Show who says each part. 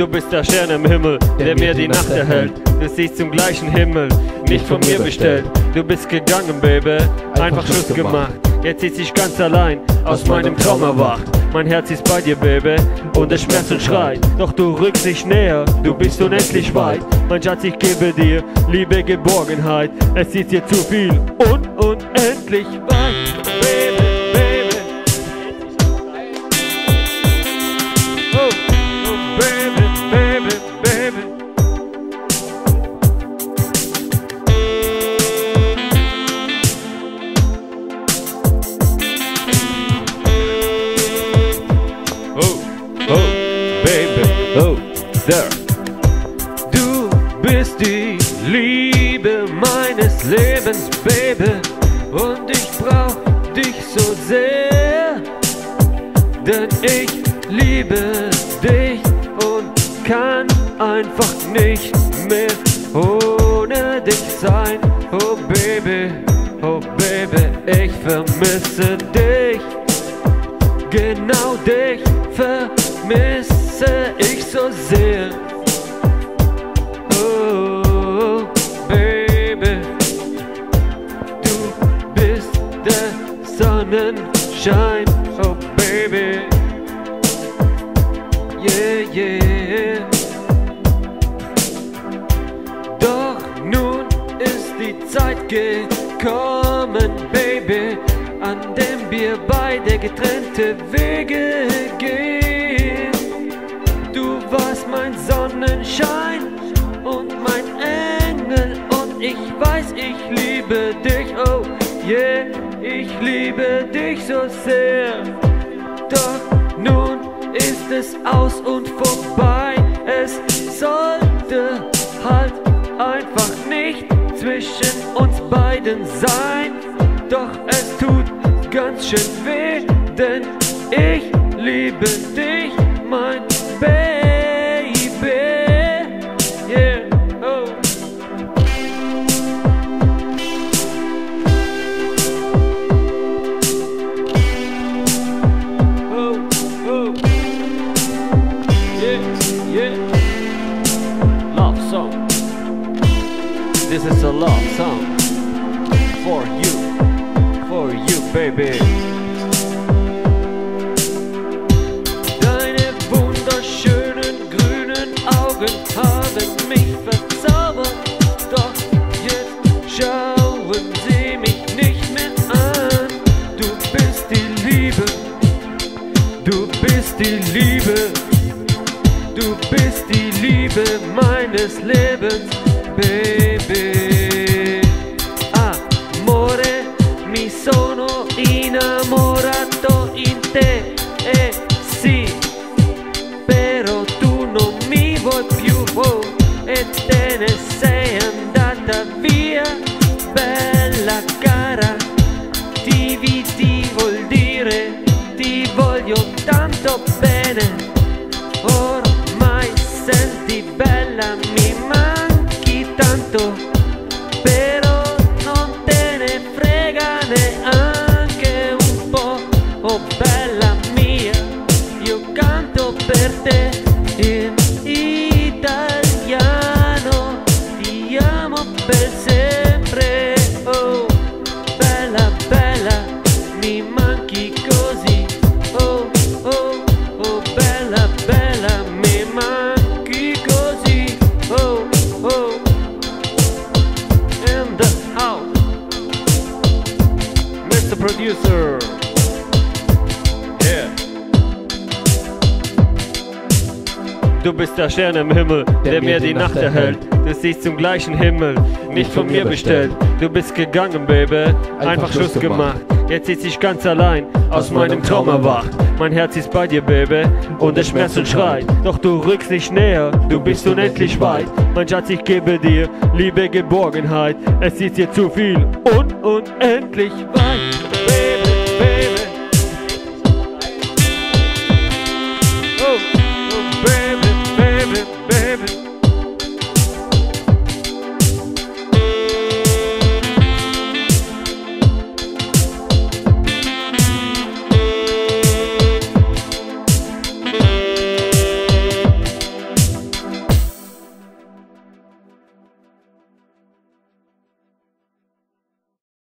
Speaker 1: Du bist der Stern im Himmel, der mir die Nacht erhält. Du siehst zum gleichen Himmel, nicht von mir bestellt. Du bist gegangen, Baby, einfach Schluss gemacht. Jetzt sitz ich ganz allein, aus meinem Traum erwacht. Mein Herz ist bei dir, Baby, und es schmerzt und schreit. Doch du rückst nicht näher, du bist unendlich weit. Mein Schatz, ich gebe dir Liebe, Geborgenheit. Es ist dir zu viel und unendlich weit, Baby. Oh, Baby, oh, there. Du bist die Liebe meines Lebens, Baby, und ich brauch dich so sehr, denn ich liebe dich und kann einfach nicht mehr ohne dich sein. Oh Baby, oh Baby, ich vermisse dich. Genau dich vermisse ich so sehr. Oh, Baby, du bist der Sonnenschein. Oh, Baby, yeah, yeah. Doch nun ist die Zeit gekommen, Baby, an dem wir beide getrennte Wege gehen. Sonnenschein und mein Engel und ich weiß, ich liebe dich, oh yeah, ich liebe dich so sehr. Doch nun ist es aus und vorbei, es sollte halt einfach nicht zwischen uns beiden sein. Doch es tut ganz schön weh, denn ich liebe dich, mein Baby. This is a love song for you, for you, baby. Deine wunderschönen grünen Augen haben mich verzaubert, doch jetzt schauen sie mich nicht mehr an. Du bist die Liebe, du bist die Liebe, du bist die Liebe meines Lebens, Baby. Bella cara, TVT vuol dire ti voglio tanto bene. Ormai senti bella, mi manchi tanto, però Mr. Producer. Yeah. Du bist der Stern im Himmel, der, mir die Nacht erhält. Du siehst zum gleichen Himmel, nicht von mir bestellt. Du bist gegangen, Baby, einfach Schluss gemacht. Jetzt sitz ich ganz allein, aus meinem Traum erwacht. Mein Herz ist bei dir, Baby, und es schmerzt und schreit. Doch du rückst nicht näher, du bist unendlich weit. Mein Schatz, ich gebe dir Liebe, Geborgenheit. Es ist dir zu viel und unendlich weit, Baby.